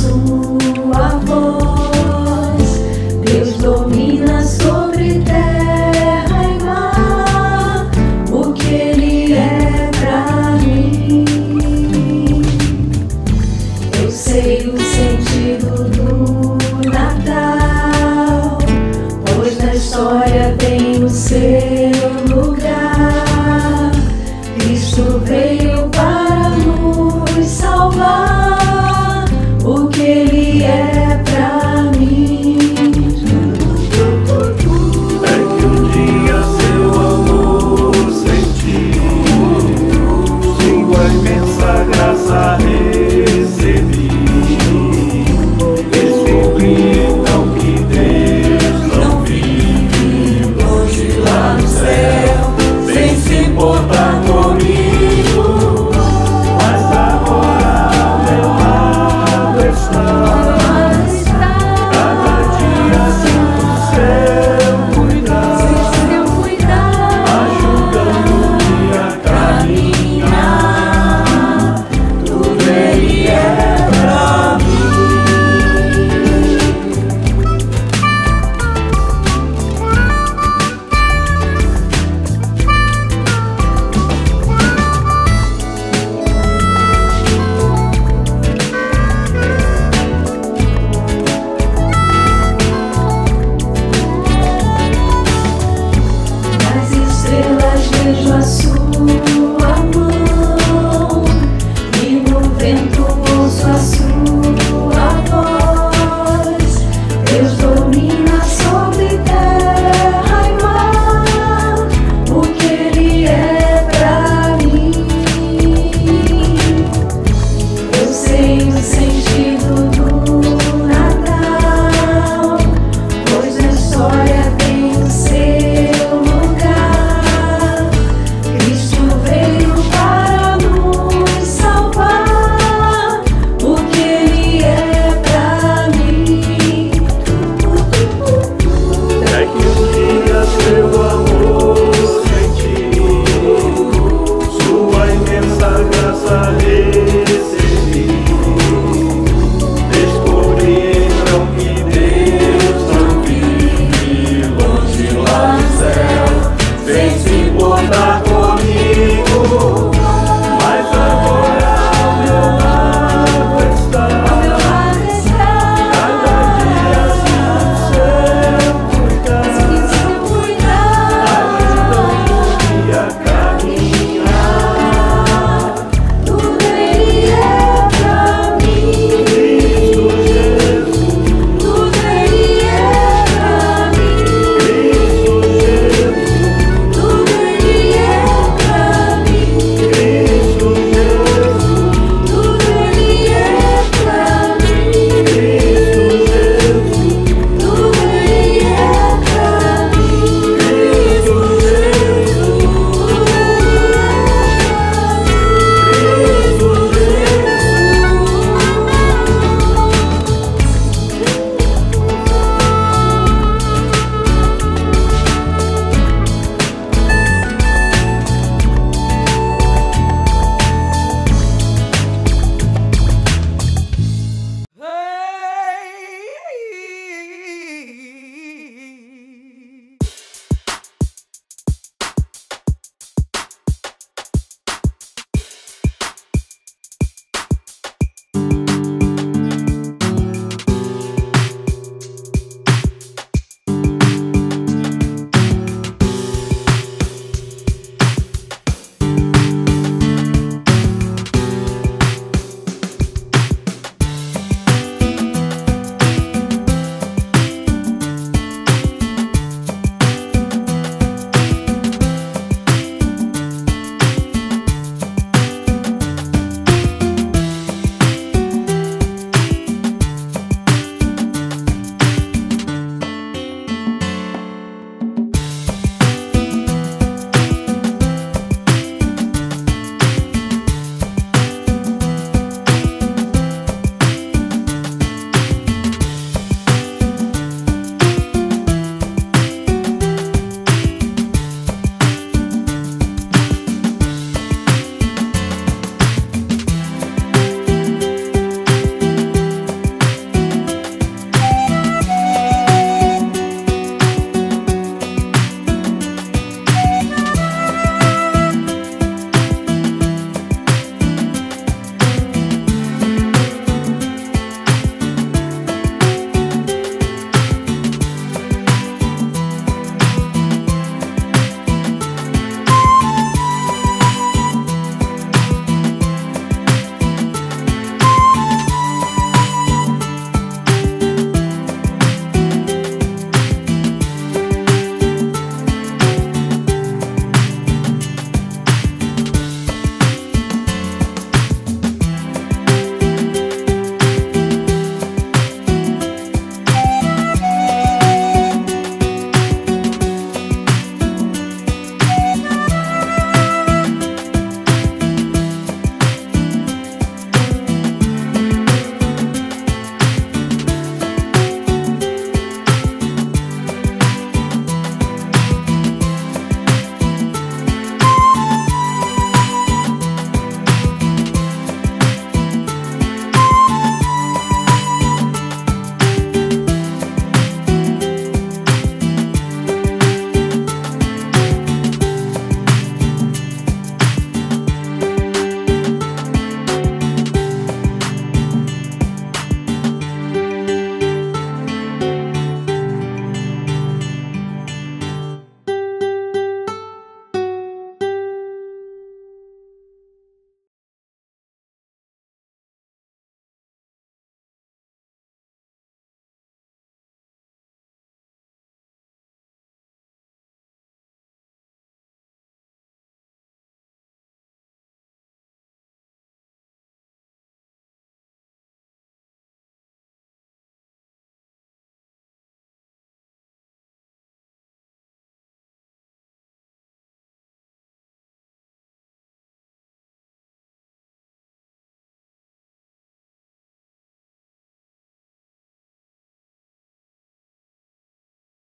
sua voz. Deus domina sobre terra e mar. O que Ele é pra mim. Eu sei o sentido do Natal, pois na história tem o seu. open